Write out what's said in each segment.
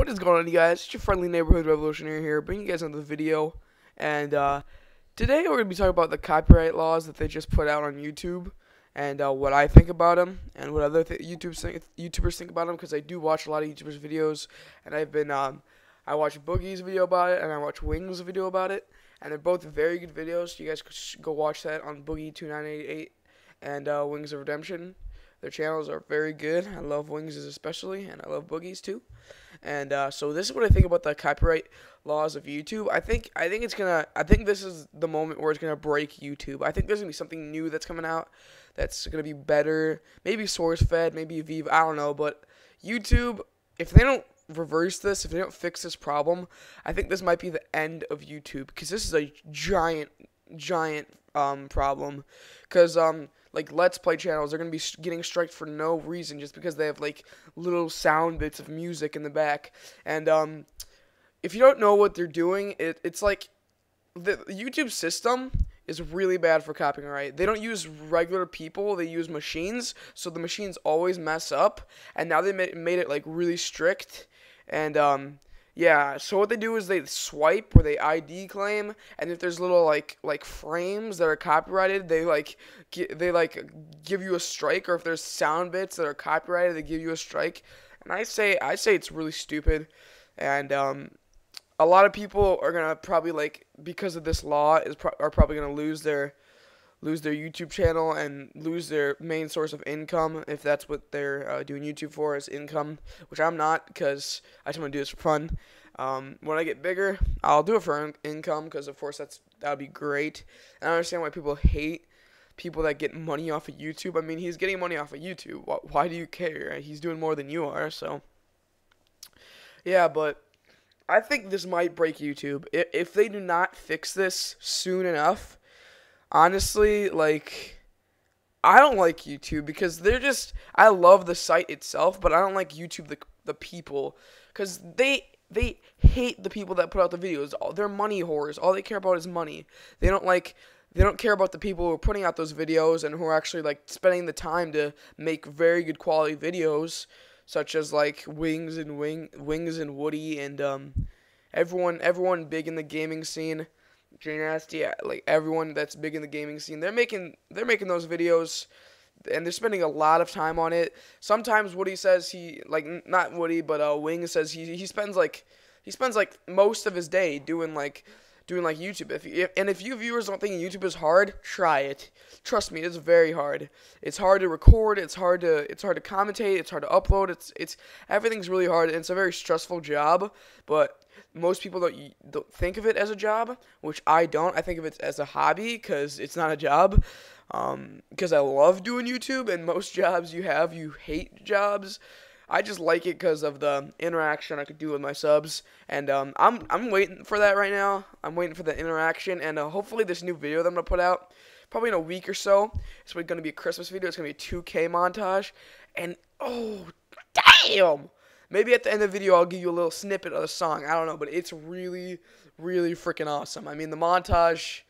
What is going on, you guys? It's your friendly neighborhood revolutionary here, bringing you guys another video. And uh, today we're gonna be talking about the copyright laws that they just put out on YouTube, and uh, what I think about them, and what other th- YouTubers think, YouTubers think about them. Because I do watch a lot of YouTubers' videos, and I've been um, I watched Boogie's video about it, and I watched Wings' video about it, and they're both very good videos. You guys could go watch that on Boogie two nine eight eight and uh, Wings of Redemption. Their channels are very good. I love Wings especially, and I love Boogies too. And uh, so this is what I think about the copyright laws of YouTube. I think I think it's gonna. I think this is the moment where it's gonna break YouTube. I think there's gonna be something new that's coming out that's gonna be better. Maybe SourceFed, maybe Viva. I don't know, but YouTube. If they don't reverse this, if they don't fix this problem, I think this might be the end of YouTube because this is a giant, giant um, problem. Because um, like let's play channels, they're gonna be getting striked for no reason just because they have like little sound bits of music in the back. And um, if you don't know what they're doing, it, it's like the YouTube system is really bad for copyright. They don't use regular people, they use machines, so the machines always mess up. And now they made, made it like really strict. And um, yeah, so what they do is they swipe or they ID claim, and if there's little like like frames that are copyrighted, they like they like give you a strike, or if there's sound bits that are copyrighted, they give you a strike. And I say I say it's really stupid, and um, a lot of people are gonna probably like because of this law is pro- are probably gonna lose their lose their YouTube channel and lose their main source of income if that's what they're uh, doing YouTube for is income, which I'm not because I just want to do this for fun. Um, when I get bigger, I'll do it for in- income because of course that's that would be great. And I understand why people hate people that get money off of YouTube. I mean, he's getting money off of YouTube. Why, why do you care? He's doing more than you are, so yeah. But I think this might break YouTube if they do not fix this soon enough honestly, like I don't like YouTube because they're just I love the site itself, but I don't like YouTube the the people cuz they they hate the people that put out the videos. They're money whores. All they care about is money. They don't like they don't care about the people who are putting out those videos and who are actually like spending the time to make very good quality videos such as like Wings and Wing Wings and Woody and um everyone everyone big in the gaming scene Nasty, like everyone that's big in the gaming scene, they're making they're making those videos, and they're spending a lot of time on it. Sometimes Woody says he like not Woody, but uh, Wing says he he spends like he spends like most of his day doing like doing like YouTube. If, if and if you viewers don't think YouTube is hard, try it. Trust me, it's very hard. It's hard to record. It's hard to it's hard to commentate. It's hard to upload. It's it's everything's really hard. And it's a very stressful job. But most people don't, don't think of it as a job, which I don't. I think of it as a hobby because it's not a job. Because um, I love doing YouTube, and most jobs you have, you hate jobs. I just like it because of the interaction I could do with my subs, and um, I'm I'm waiting for that right now. I'm waiting for the interaction, and uh, hopefully this new video that I'm gonna put out, probably in a week or so, it's gonna be a Christmas video. It's gonna be a 2K montage, and oh damn! Maybe at the end of the video I'll give you a little snippet of the song. I don't know, but it's really, really freaking awesome. I mean, the montage.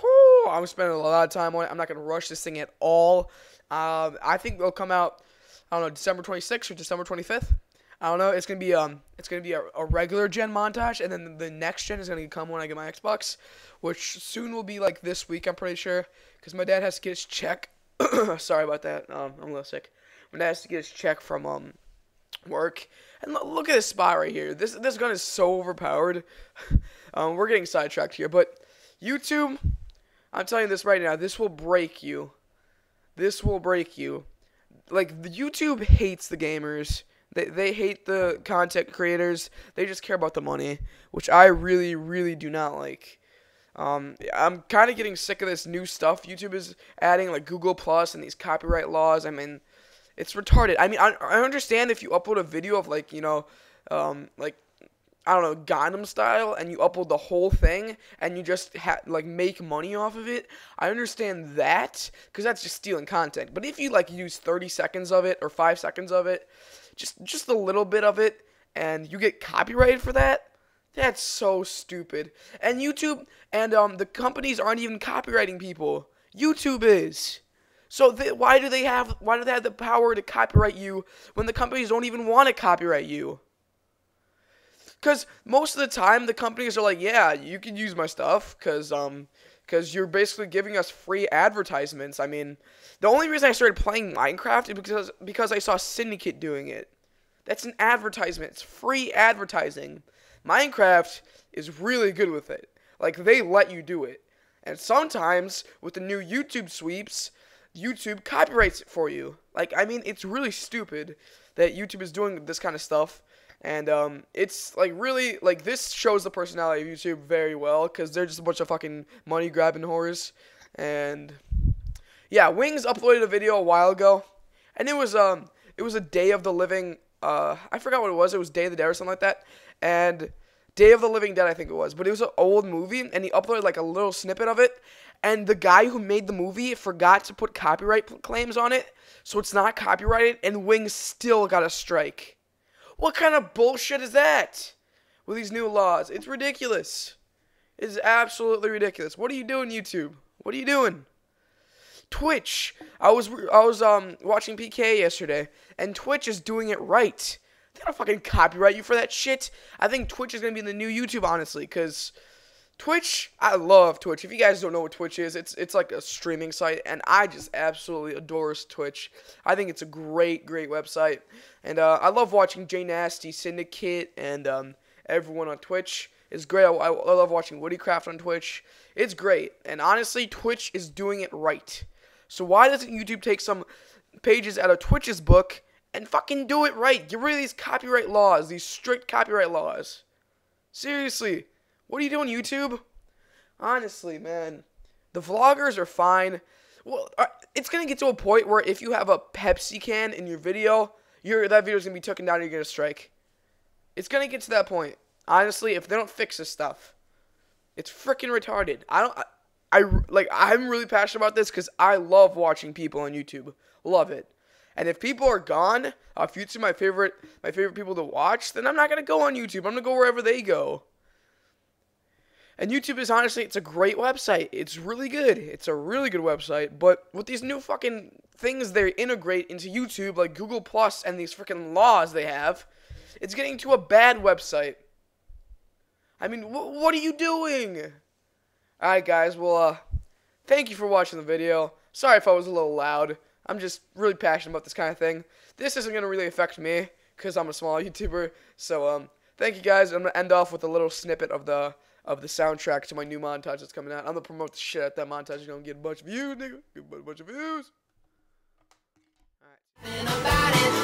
Whew, I'm spending a lot of time on it. I'm not gonna rush this thing at all. Um, I think they'll come out. I don't know, December 26th or December 25th. I don't know. It's gonna be um, it's gonna be a, a regular gen montage, and then the next gen is gonna come when I get my Xbox, which soon will be like this week. I'm pretty sure, because my dad has to get his check. Sorry about that. Um, I'm a little sick. My dad has to get his check from um work. And look at this spot right here. This this gun is so overpowered. um, we're getting sidetracked here, but YouTube, I'm telling you this right now. This will break you. This will break you. Like YouTube hates the gamers. They they hate the content creators. They just care about the money, which I really really do not like. Um, I'm kind of getting sick of this new stuff YouTube is adding, like Google Plus and these copyright laws. I mean, it's retarded. I mean, I, I understand if you upload a video of like you know, um, like I don't know, Gangnam style, and you upload the whole thing, and you just ha- like make money off of it. I understand that because that's just stealing content. But if you like use 30 seconds of it or five seconds of it, just just a little bit of it, and you get copyrighted for that. That's so stupid. And YouTube and um the companies aren't even copywriting people. YouTube is. So why do they have why do they have the power to copyright you when the companies don't even want to copyright you? because most of the time the companies are like, yeah, you can use my stuff because um because you're basically giving us free advertisements. I mean, the only reason I started playing Minecraft is because because I saw Syndicate doing it. That's an advertisement. It's free advertising. Minecraft is really good with it. Like they let you do it. And sometimes with the new YouTube sweeps, YouTube copyrights it for you. Like I mean, it's really stupid that YouTube is doing this kind of stuff. And um, it's like really like this shows the personality of YouTube very well because they're just a bunch of fucking money grabbing whores. And yeah, Wings uploaded a video a while ago, and it was um it was a Day of the Living uh I forgot what it was. It was Day of the Dead or something like that. And Day of the Living Dead I think it was, but it was an old movie, and he uploaded like a little snippet of it. And the guy who made the movie forgot to put copyright claims on it, so it's not copyrighted, and Wings still got a strike. What kind of bullshit is that? With these new laws, it's ridiculous. It's absolutely ridiculous. What are you doing, YouTube? What are you doing? Twitch. I was I was um watching PK yesterday, and Twitch is doing it right. They don't fucking copyright you for that shit. I think Twitch is gonna be the new YouTube, honestly, because Twitch, I love Twitch. If you guys don't know what Twitch is, it's it's like a streaming site, and I just absolutely adore Twitch. I think it's a great, great website, and uh, I love watching Jay Nasty, Syndicate, and um, everyone on Twitch. is great. I, I love watching Woodycraft on Twitch. It's great, and honestly, Twitch is doing it right. So why doesn't YouTube take some pages out of Twitch's book and fucking do it right? Get rid of these copyright laws, these strict copyright laws. Seriously. What are you doing, YouTube? Honestly, man, the vloggers are fine. Well, uh, it's gonna get to a point where if you have a Pepsi can in your video, your that video's gonna be taken down. and You're gonna strike. It's gonna get to that point. Honestly, if they don't fix this stuff, it's freaking retarded. I don't. I, I like. I'm really passionate about this because I love watching people on YouTube. Love it. And if people are gone, if YouTube my favorite, my favorite people to watch, then I'm not gonna go on YouTube. I'm gonna go wherever they go. And YouTube is honestly, it's a great website. It's really good. It's a really good website. But with these new fucking things they integrate into YouTube, like Google Plus and these freaking laws they have, it's getting to a bad website. I mean, wh- what are you doing? Alright, guys. Well, uh, thank you for watching the video. Sorry if I was a little loud. I'm just really passionate about this kind of thing. This isn't going to really affect me because I'm a small YouTuber. So, um, thank you guys. I'm going to end off with a little snippet of the of the soundtrack to my new montage that's coming out. I'm gonna promote the shit out that montage. You're gonna get a bunch of views, nigga. Get a bunch of views. All right.